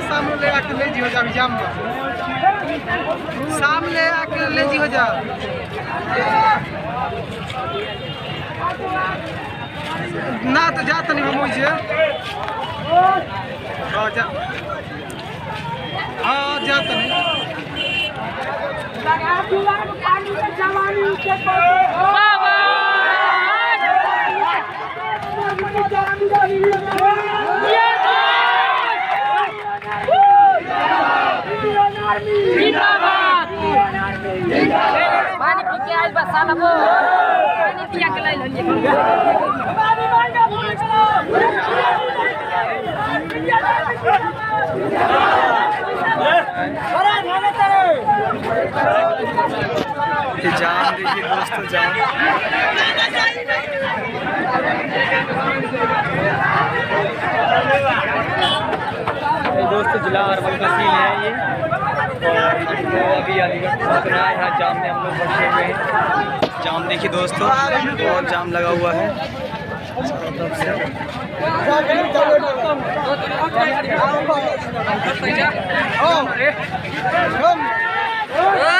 सामने ले आके ले जी हो जा अभी जाम में सामने आके ले जी। हो जा ना पानी पी के आइल बा साला वो। के जाम देखिए दोस्तों जाम दोस्तों जिला अरवल का सीन है ये और तो अभी अलीगढ़ पहुँचना है यहाँ जाम में हम लोग बैठे हुए हैं जाम देखिए दोस्तों बहुत जाम लगा हुआ है से हम